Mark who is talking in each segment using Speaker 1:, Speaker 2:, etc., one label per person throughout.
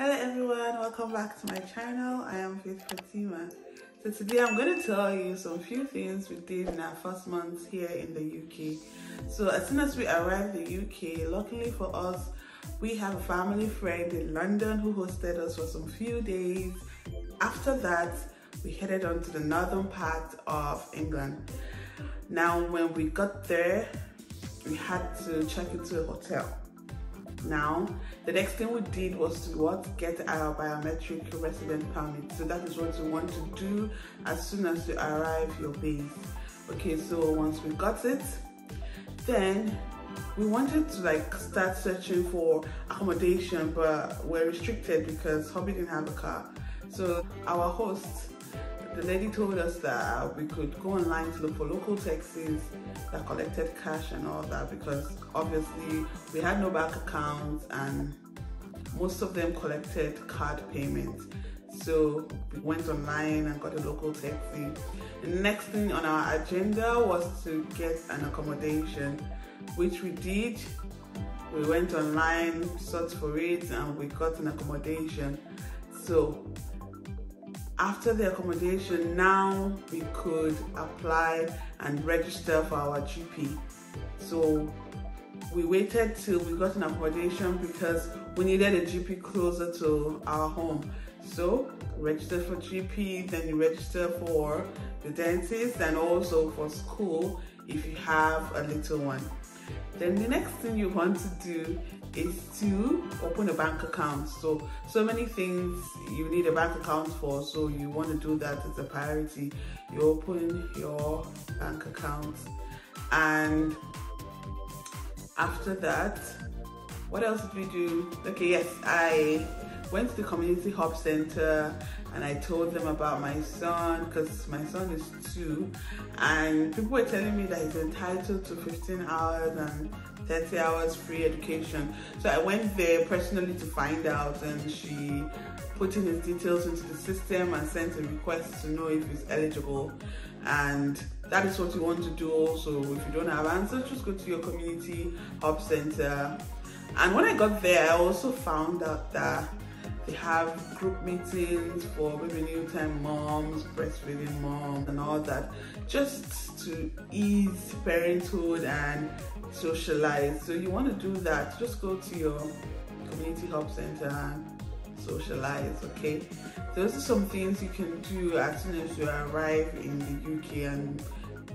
Speaker 1: Hello everyone, welcome back to my channel. I am Faith Fatima. So today I'm going to tell you some few things we did in our first month here in the UK. So as soon as we arrived the UK, luckily for us, we have a family friend in London who hosted us for some few days. After that, we headed on to the northern part of England. Now when we got there, we had to check into a hotel now the next thing we did was to what? Get our biometric resident permit. So that is what you want to do as soon as you arrive your base. Okay so once we got it then we wanted to like start searching for accommodation but we're restricted because hobby didn't have a car. So our host the lady told us that we could go online to look for local taxis that collected cash and all that because obviously we had no bank accounts and most of them collected card payments. So we went online and got a local taxi. The next thing on our agenda was to get an accommodation, which we did. We went online, searched for it, and we got an accommodation. So after the accommodation, now we could apply and register for our GP. So we waited till we got an accommodation because we needed a GP closer to our home. So register for GP, then you register for the dentist and also for school if you have a little one. Then the next thing you want to do is to open a bank account. So, so many things you need a bank account for. So you want to do that as a priority. You open your bank account and after that, what else did we do? Okay, yes, I went to the community hub center and I told them about my son because my son is two and people were telling me that he's entitled to 15 hours and 30 hours free education. So I went there personally to find out and she put in his details into the system and sent a request to know if he's eligible. And that is what you want to do also. If you don't have answers, just go to your community hub center. And when I got there, I also found out that they have group meetings for maybe new time moms, breastfeeding moms, and all that, just to ease parenthood and socialize. So you want to do that, just go to your community hub center and socialize, okay? Those are some things you can do as soon as you arrive in the UK and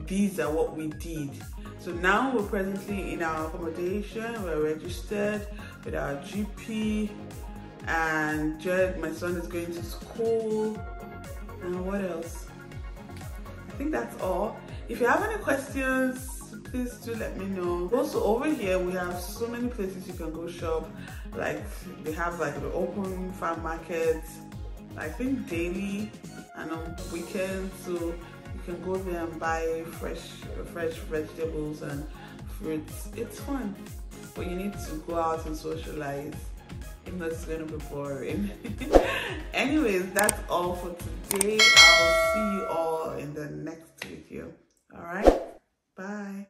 Speaker 1: these are what we did. So now we're presently in our accommodation, we're registered with our GP and Jed, my son is going to school and what else? I think that's all. If you have any questions, please do let me know. Also over here, we have so many places you can go shop. Like they have like the open farm market, I think daily and on weekends. So you can go there and buy fresh, fresh vegetables and fruits. It's fun, but you need to go out and socialize. It's gonna be boring. Anyways, that's all for today. I'll see you all in the next video. All right, bye.